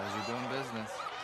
As you doing business.